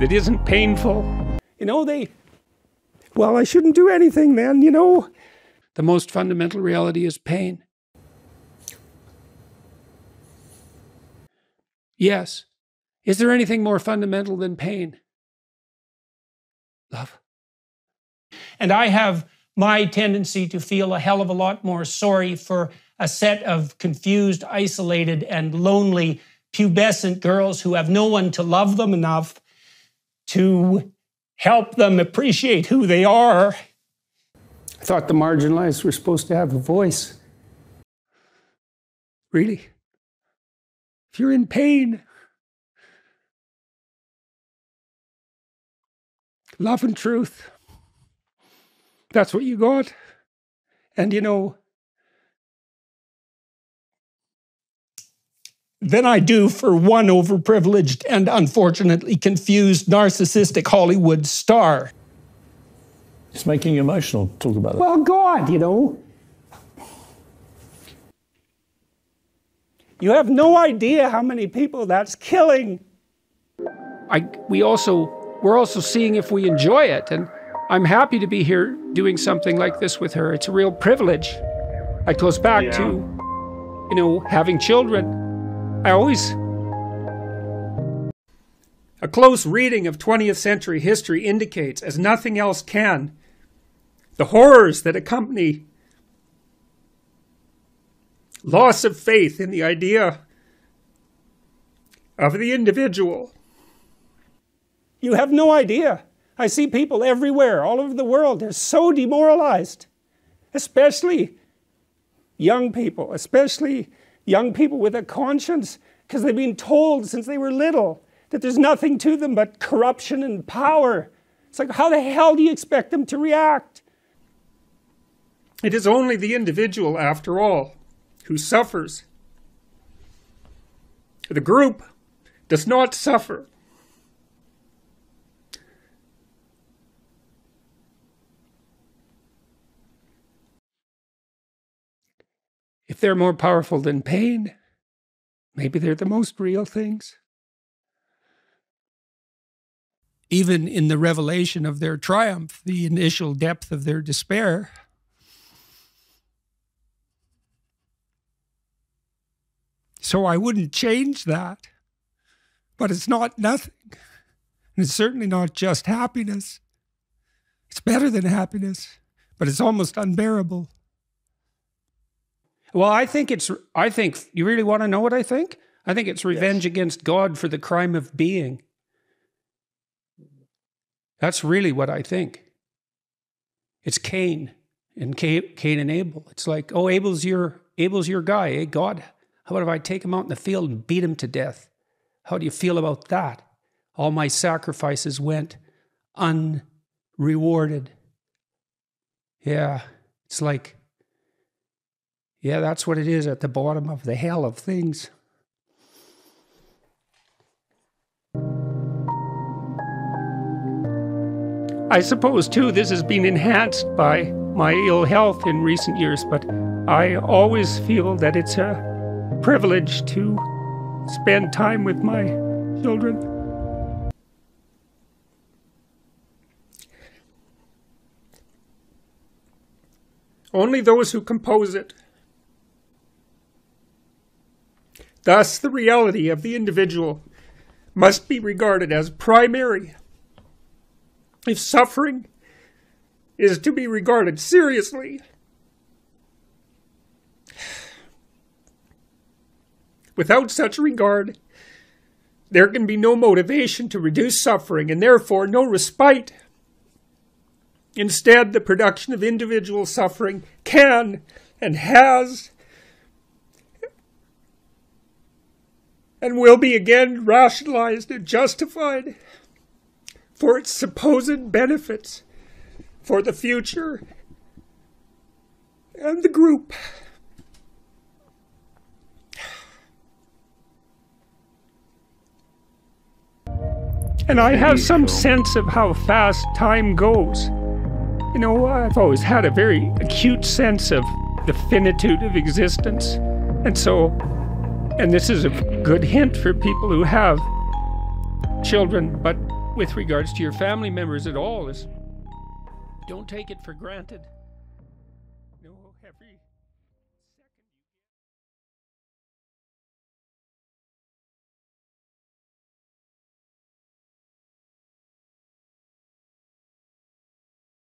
that isn't painful. You know, they, well, I shouldn't do anything then, you know. The most fundamental reality is pain. Yes. Is there anything more fundamental than pain? Love. And I have my tendency to feel a hell of a lot more sorry for a set of confused, isolated, and lonely pubescent girls who have no one to love them enough to help them appreciate who they are. I thought the marginalized were supposed to have a voice. Really? If you're in pain, love and truth, that's what you got. And you know, than I do for one overprivileged and unfortunately confused narcissistic Hollywood star. It's making you emotional. Talk about that. Well, God, you know. You have no idea how many people that's killing. I, we also, we're also seeing if we enjoy it. And I'm happy to be here doing something like this with her. It's a real privilege. It goes back yeah. to, you know, having children. I always. A close reading of 20th century history indicates, as nothing else can, the horrors that accompany loss of faith in the idea of the individual. You have no idea. I see people everywhere, all over the world. They're so demoralized, especially young people, especially young people with a conscience because they've been told since they were little that there's nothing to them but corruption and power. It's like, how the hell do you expect them to react? It is only the individual, after all, who suffers. The group does not suffer. They're more powerful than pain, maybe they're the most real things. Even in the revelation of their triumph, the initial depth of their despair, So I wouldn't change that. But it's not nothing. And it's certainly not just happiness. It's better than happiness, but it's almost unbearable. Well, I think it's, I think, you really want to know what I think? I think it's revenge yes. against God for the crime of being. That's really what I think. It's Cain and Cain and Abel. It's like, oh, Abel's your Abel's your guy, eh? God, how about if I take him out in the field and beat him to death? How do you feel about that? All my sacrifices went unrewarded. Yeah, it's like yeah, that's what it is at the bottom of the hell of things. I suppose, too, this has been enhanced by my ill health in recent years, but I always feel that it's a privilege to spend time with my children. Only those who compose it Thus, the reality of the individual must be regarded as primary. If suffering is to be regarded seriously, without such regard, there can be no motivation to reduce suffering and therefore no respite. Instead, the production of individual suffering can and has and will be again rationalized and justified for its supposed benefits for the future and the group. And I have some sense of how fast time goes. You know, I've always had a very acute sense of the finitude of existence. And so and this is a good hint for people who have children, but with regards to your family members at all is don't take it for granted. No, every